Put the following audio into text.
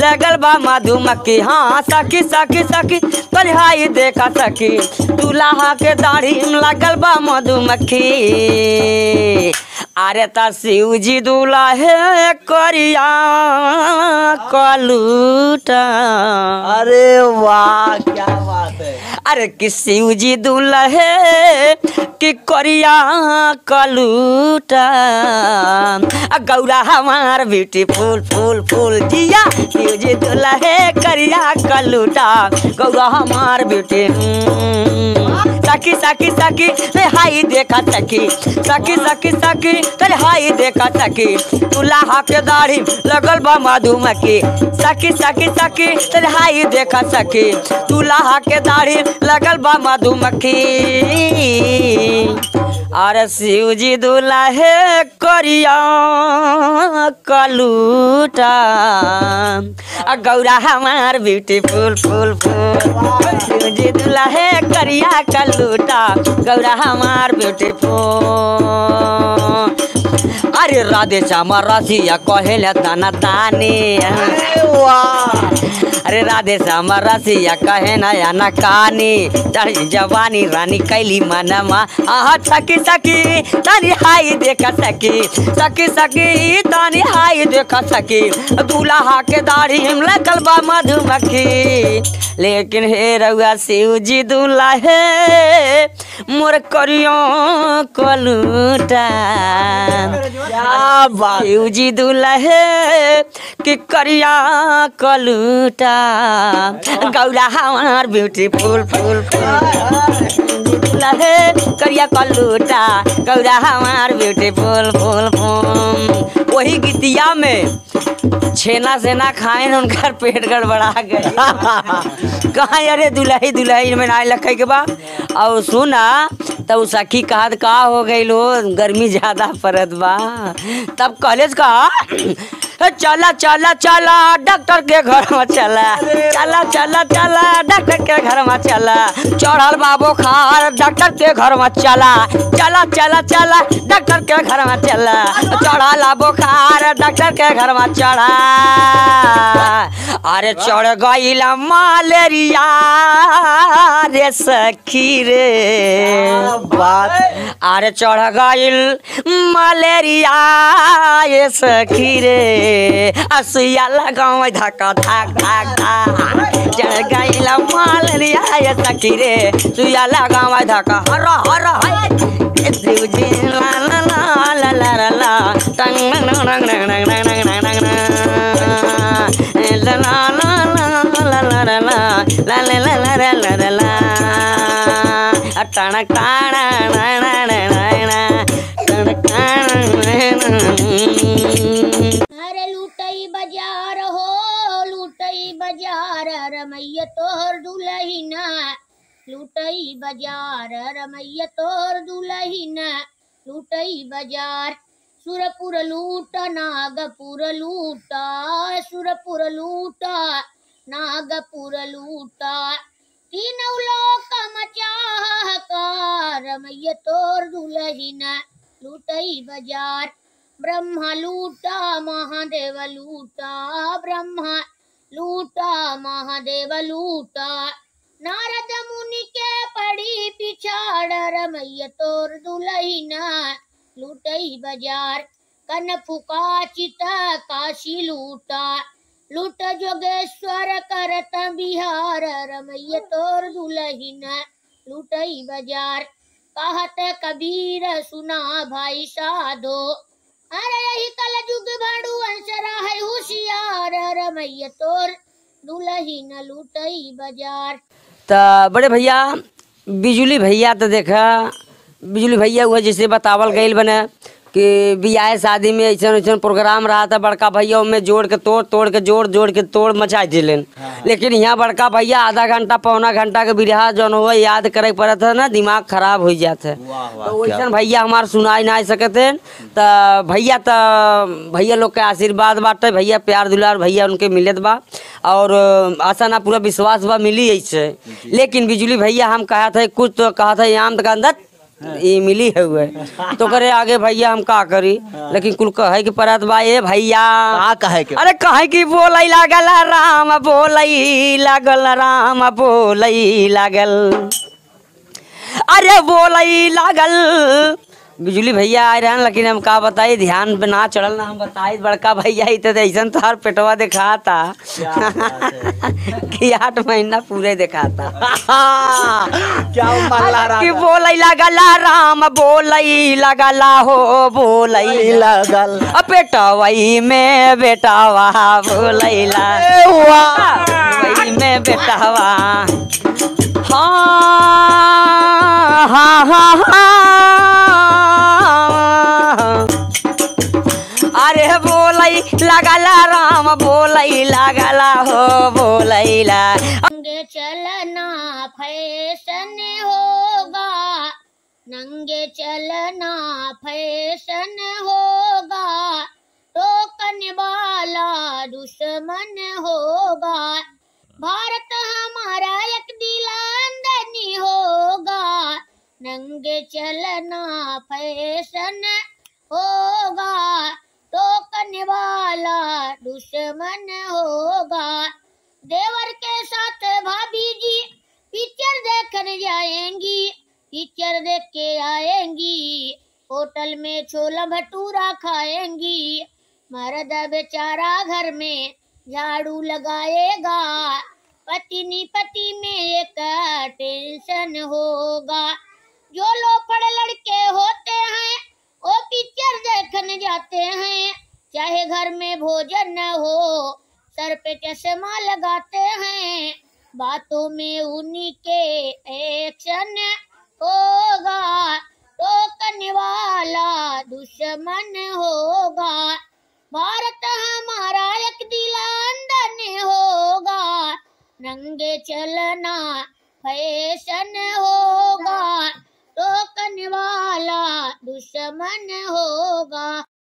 लगल बा मधुमक्खी। हाँ सखी सखी सखी पढ़ाई देखा सखी। दूल्हा के दाढ़ी लगल बा मधुमक्खी। अरे ता शिव जी दूल्हा हे करिया कलूटा। अरे वाह, क्या अरे कि शिव जी दूल्हा है कि करिया कलूटा। गौरा हमार ब्यूटीफुल फूल फूल जिया। शिव जी दूल्हा है, करिया कलूटा। गौरा हमार ब्यूटी सखी सखी सखी रे हाई देखा सखी सखी सखी सखी रे हाई देखा सखी दूल्हा के दाढ़ी लगल बा मधुमक्खी सखी सखी सखी रे हाई देखा सखी दूल्हा के दाढ़ी लगल बा मधुमक्खी अरे शिव जी दूल्हा है करिया कलूटा गौरा हमार ब्यूटीफुल फुल फुल शिव जी दूल्हा करिया कलूटा गौरा हमार ब्यूटीफुल अरे राधे श्यामा रसिया कहेला दाना दानी अरे राधे श्यामा रसिया कहे नया न कहानी चढ़ी जवानी रानी कैली मनमा आहा सकी सकी तानी हाई देख सकी सकी सकी तानी हाई देखा सकी दूल्हा के दाढ़ी में लगल बा मधुमक्खी। लेकिन हे रउआ शिव जी दूल्हा है, मोर करियो कलूटा। क्या बात जी दूल्हा कि करिया कलूटा। गौरा हमार ब्यूटीफुल फूल फूल दूल्हा करिया कलूटा गौरा हमार ब्यूटीफुल फूल फूल वही गीतिया में छेना सेना खाए उनकर पेट गड़बड़ा गए कहाँ अरे दुल्ही दुल्ही में ना लखे के बा? और सुना तब उ सखी कहत का हो गई लो? गर्मी ज़्यादा पड़त बा। तब कॉलेज कहा चला चला चला, डॉक्टर के घर में चला। चला चला चला, डॉक्टर के घर में चला। चढ़ल बाबू खार डॉक्टर के घर में चला। चला चला चला, डॉक्टर के घर में चला। चढ़ल बुखार, डॉक्टर के घर में चढ़ा। अरे चढ़ गईला मालेरिया रे सखी रे। बात। अरे चढ़ गईल मलेरिया ये सखी रे। असुया लगाओ धक्का, धक धक धक। चढ़ गईल मलेरिया ये सखी रे। सुया लगाओ धक्का, हर हर हर। ला ला ला ला ला ला टंग नंग नंग नंग नंग टणक अरे लूटई बाज़ार हो, लूटई बाज़ार, रमैया तोहर दुलहिना लूटई बाज़ार, रमैया तोहर दुलहिना लूटई बाज़ार। सुरपुर लूट नागपुर लूटा सुरपुर लूटा नागपुर लूटा तीनों तोर दुलहिना लूटई लूटा, महादेव लूटा, ब्रह्मा लूटा, महादेव लूटा। नारद मुनि के पड़ी पिछाड़ रमैया तोर दुलहिना लूटई बाज़ार, कन फुका चिता, काशी लूटा। लूट जोगेश्वर करत बिहार, रमैया तोर दुलहिना। लूटई बाज़ार, कहत कबीर, सुना भाई साधो। अरे यही कल जुग भाड़ू अंसरा है होशियार, रमैया तोर दुलही न लूटई बाज़ार। तो बड़े भैया, बिजुली भैया तो देखा बिजुली भैया हुआ जैसे बतावल गईल बने कि बियाह शादी में ऐसा ऐसा प्रोग्राम रहा था बड़का भैया में जोड़ के तोड़ तोड़ के जोड़ जोड़ के तोड़ मचा दिलन। लेकिन यहाँ बड़का भैया आधा घंटा पौना घंटा के बिरहा जौन हुआ याद करे पड़त है ना दिमाग खराब हो जाता है। तो वैसा भैया हमार सुनाई ना सकते तो भैया तो भैया लोग के आशीर्वाद बाटे भैया प्यार दुलार भैया उनके मिलत बा और आशा ना पूरा विश्वास बा मिली ऐसे। लेकिन बिजली भैया हम कहा थे कुछ तो कहा था आम के अंदर ये मिली है हुए। तो करे आगे भैया हम का करी? लेकिन कुल कहे की परत बा ए भैया। का कहे के? अरे कहे की बोल लागल राम बोल लागल राम बोल लागल। अरे बोल लागल। बिजली भैया आए रहन लेकिन हम का बताई ध्यान पे ना चढ़ल ना हम बताई बड़का भैया तो ऐसा तोहार पेटवा दिखाता। कि आठ महीना पूरे दिखाता। क्या वो मल्ला कि राजा। बोलई राम बोलई लागला हो बोल लगल। पेटवई में बेटावा वही में बेटावा। हाँ हाँ हाँ हाँ। बोलई लगला हो बोलैला। नंगे चलना फ़ैशन होगा, नंगे चलना फ़ैशन होगा, टोकन वाला दुश्मन होगा। भारत हमारा एक दिलांदनी होगा, नंगे चलना फ़ैशन होगा। टोकन वाला दुश्मन होगा। देवर के साथ भाभी जी पिक्चर देखने जाएँगी पिक्चर देख के आएँगी। होटल में छोला भटूरा खाएँगी। मर्द बेचारा घर में झाड़ू लगाएगा। पत्नी पति में एक टेंशन होगा। जो लोफड़ लड़के होते हैं, वो पिक्चर देखने जाते हैं। चाहे घर में भोजन न हो, सर पे चश्मा लगाते हैं। बातों में उन्हीं के एक्शन होगा, टोकन वाला दुश्मन होगा। भारत हमारा एक दिलांदन होगा, नंगे चलना फ़ैशन होगा। टोकन वाला दुश्मन होगा।